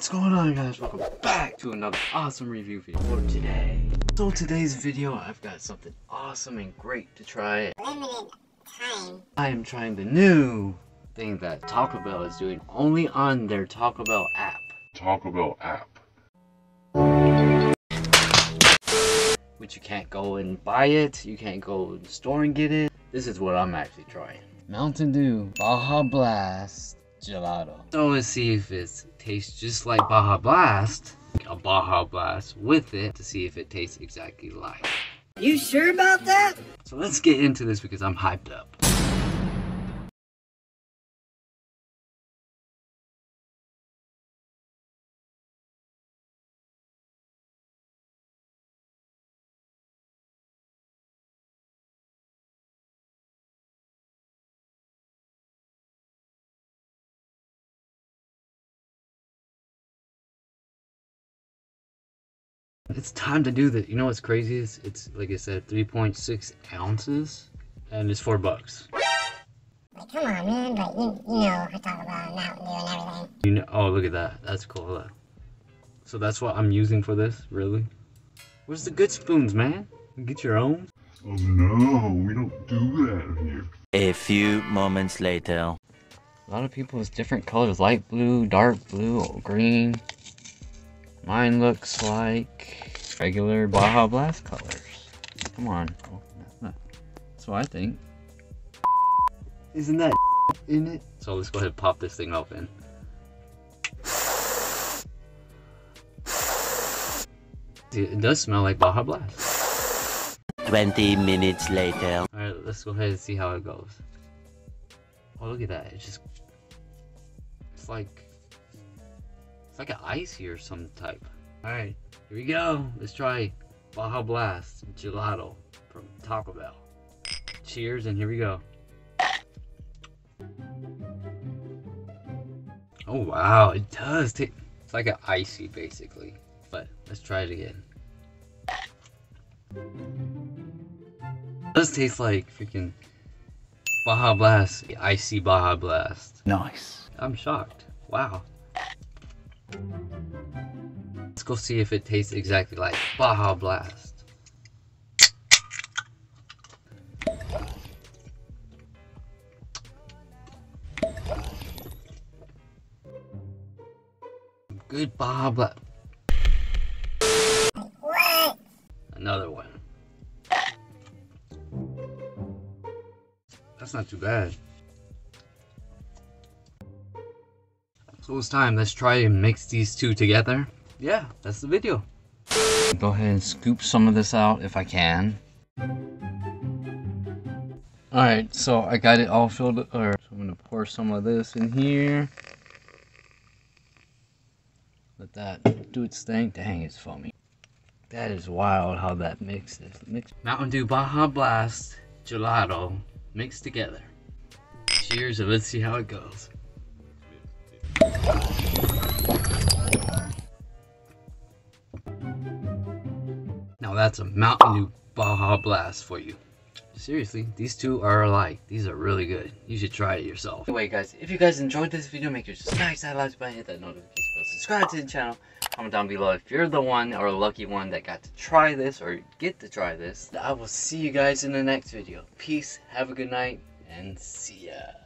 What's going on guys? Welcome back to another awesome review video for today. So today's video, I've got something awesome and great to try. limited time. I am trying the new thing that Taco Bell is doing only on their Taco Bell app. Taco Bell app. Which you can't go and buy it, you can't go to the store and get it. This is what I'm actually trying. Mountain Dew Baja Blast Gelato. So let's see if it tastes just like Baja Blast, a Baja Blast with it to see if it tastes exactly like. You sure about that? So let's get into this because I'm hyped up. It's time to do this. You know what's crazy is it's like I said, 3.6 ounces, and it's four bucks. Like, come on, man. But you, you know, I talk about Mountain Dew and everything. You know? Oh, look at that. That's cool. So that's what I'm using for this, really? Where's the good spoons, man? Get your own. Oh no, we don't do that here. A few moments later. A lot of people with different colors, light blue, dark blue, green. Mine looks like regular Baja Blast colors. Come on. Oh, that's not. That's what I think. Isn't that in it? So let's go ahead and pop this thing open. See, It does smell like Baja Blast. 20 minutes later. Alright, let's go ahead and see how it goes. Oh, look at that. It's just. It's like. It's like an icy or some type. Alright, here we go. Let's try Baja Blast Gelato from Taco Bell. Cheers, and here we go. Oh, wow. It does taste. It's like an icy, basically. But let's try it again. It does taste like freaking Baja Blast, icy Baja Blast. Nice. I'm shocked. Wow. Let's go see if it tastes exactly like Baja Blast. Good Baja Blast. Another one. That's not too bad. So it's time, let's try and mix these two together. Yeah, that's the video. Go ahead and scoop some of this out if I can. Alright, so I got it all filled, or so I'm gonna pour some of this in here. Let that do its thing. Dang, it's foamy. That is wild how that mixes. Mix Mountain Dew Baja Blast Gelato mixed together. Cheers and let's see how it goes. Now that's a Mountain Dew Baja Blast for you. Seriously, these two are alike. These are really good. You should try it yourself. Anyway, guys, if you guys enjoyed this video, make sure to smash that like button, hit that notification bell, subscribe to the channel, comment down below if you're the one or lucky one that got to try this or get to try this. I will see you guys in the next video. Peace, have a good night, and see ya.